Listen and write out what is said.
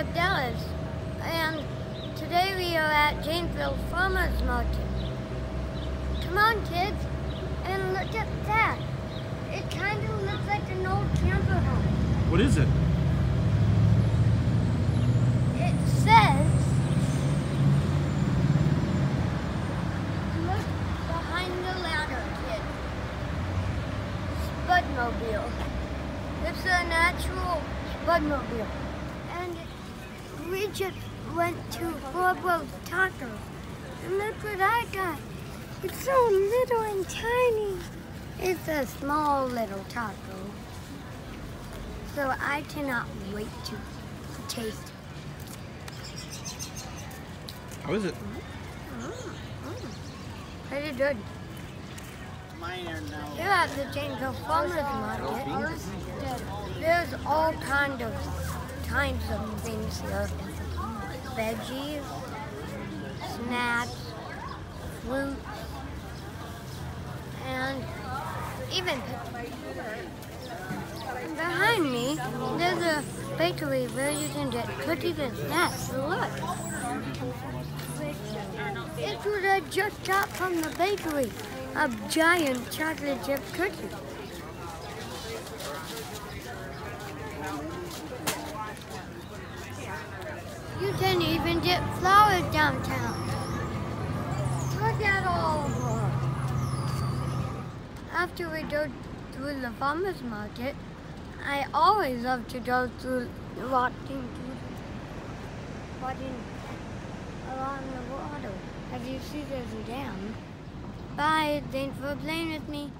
Zeb Dallas, and today we are at Janesville Farmers Market. Come on, kids, and look at that. It kind of looks like an old camper home. What is it? It says, look behind the ladder, kid. Spudmobile. It's a natural Spudmobile. And we just went to Horrible Tacos. And look what I got. It's so little and tiny. It's a small little taco. So I cannot wait to taste it. How is it? Mm-hmm. Pretty good. Here at the Janesville Farmers Market, oh, there's all kinds of kinds of things Veggies, snacks, fruits, and even behind me, there's a bakery where you can get cookies and snacks. Look. It's what I just got from the bakery. A giant chocolate chip cookie. You can even get flowers downtown. Look at all of them. After we go through the farmer's market, I always love to go through walking through walking along the water. As you see, there's a dam. Bye. Thanks for playing with me.